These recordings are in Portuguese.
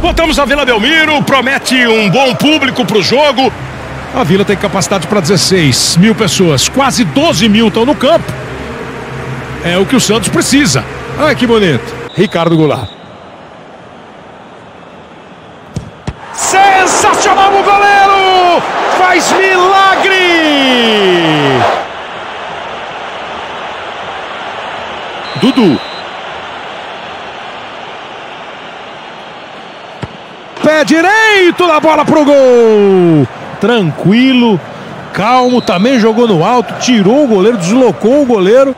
Voltamos à Vila Belmiro, promete um bom público para o jogo. A Vila tem capacidade para 16 mil pessoas, quase 12 mil estão no campo. É o que o Santos precisa. Olha que bonito. Ricardo Goulart. Sensacional o goleiro! Faz milagre! Dudu. Pé direito na bola pro gol. Tranquilo, calmo, também jogou no alto, tirou o goleiro, deslocou o goleiro.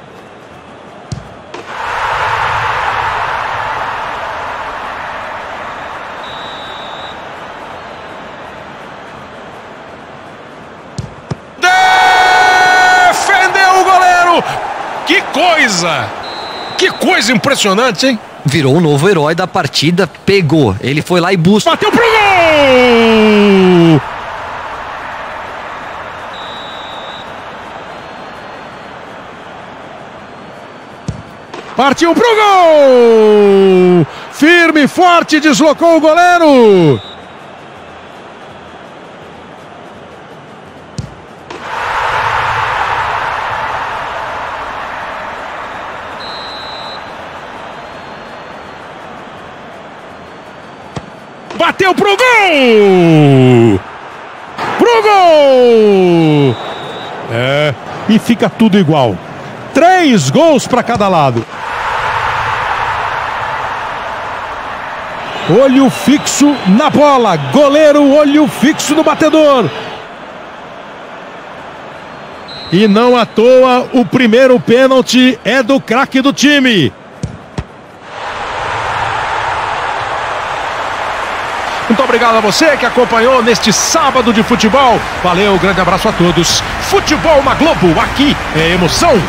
Defendeu o goleiro! Que coisa! Que coisa impressionante, hein? Virou o novo herói da partida, pegou. Ele foi lá e buscou. Bateu pro gol! Partiu pro gol! Firme, forte, deslocou o goleiro! Bateu pro gol! Pro gol! É, e fica tudo igual. Três gols para cada lado. Olho fixo na bola. Goleiro, olho fixo no batedor. E não à toa, o primeiro pênalti é do craque do time. Muito obrigado a você que acompanhou neste sábado de futebol. Valeu, grande abraço a todos. Futebol na Globo, aqui é emoção.